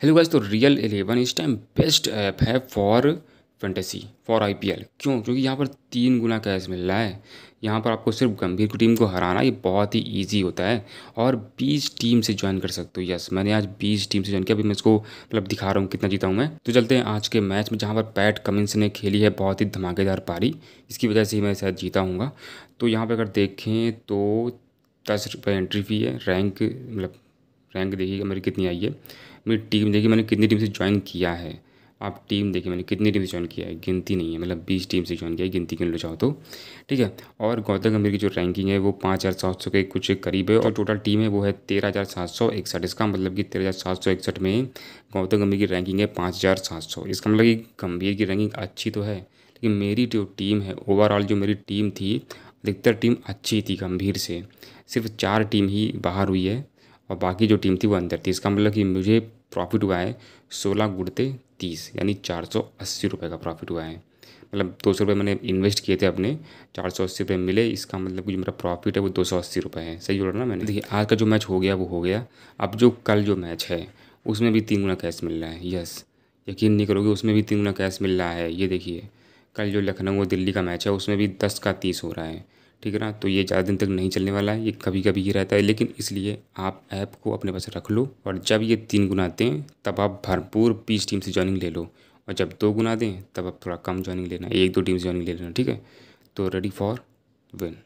Hello guys तो Real Eleven इस time best app है फॉर फैंटेसी फॉर आईपीएल क्यों? क्योंकि यहाँ पर तीन गुना कैश मिल रहा है। यहाँ पर आपको सिर्फ़ गंभीर की टीम को हराना ये बहुत ही इजी होता है। और 20 टीम से ज्वाइन कर सकते हो। यस मैंने आज 20 टीम से ज्वाइन किया। अभी मैं इसको मतलब दिखा रहा हूँ कितना जीता हूँ मैं। तो चलते हैं आज के मैच में जहाँ पर पैट कमिंस ने खेली है बहुत ही धमाकेदार पारी। इसकी वजह से ही मैं शायद जीता हूँ तो यहाँ पर अगर देखें तो दस रुपये एंट्री फ़ी है। रैंक मतलब रैंक देखिएगा, मेरी कितनी आई है? मेरी टीम देखिए, मैंने कितनी टीम से ज्वाइन किया है? आप टीम देखिए, मैंने कितनी टीम से ज्वाइन किया है? गिनती नहीं है मतलब बीस टीम से ज्वाइन किया है, गिनती गिन लो चाहो तो। ठीक है? और गौतम गंभीर की जो रैंकिंग है, वो पाँच हज़ार सात सौ के कुछ करीब है और टोटल टीम है, वो है तेरह हज़ार सात सौ इकसठ। इसका मतलब कि तेरह हज़ार सात सौ इकसठ में गौतम गंभीर की रैंकिंग है पाँच हज़ार सात सौ। इसका मतलब कि गंभीर की रैंकिंग अच्छी तो है, लेकिन मेरी जो टीम है ओवरऑल जो मेरी टीम थी, अधिकतर टीम अच्छी थी गंभीर से। सिर्फ़ चार टीम ही बाहर हुई है। और बाकी जो टीम थी वो अंदर थी। इसका मतलब कि मुझे प्रॉफिट हुआ है सोलह गुड़ते तीस, यानी चार सौ अस्सी रुपये का प्रॉफिट हुआ है। मतलब दो सौ रुपये मैंने इन्वेस्ट किए थे अपने, चार सौ अस्सी रुपये मिले, इसका मतलब कि जो मेरा प्रॉफिट है वो दो सौ अस्सी रुपये है। सही रहा ना मैंने? देखिए, आज का जो मैच हो गया, वो हो गया। अब जो कल जो मैच है, उसमें भी तीन गुना कैश मिल रहा है। यस यकीन नहीं करोगे, उसमें भी तीन गुना कैश मिल रहा है। ये देखिए, कल जो लखनऊ और दिल्ली का मैच है, उसमें भी दस का तीस हो रहा है। ठीक है ना? तो ये ज़्यादा दिन तक नहीं चलने वाला है, ये कभी कभी ही रहता है, लेकिन इसलिए आप ऐप को अपने पास रख लो और जब ये तीन गुना दें, तब आप भरपूर बीस टीम से ज्वाइनिंग ले लो और जब दो गुना दें, तब आप थोड़ा कम ज्वाइनिंग लेना, एक दो टीम से ज्वाइनिंग ले लेना, ठीक है? तो रेडी फॉर विन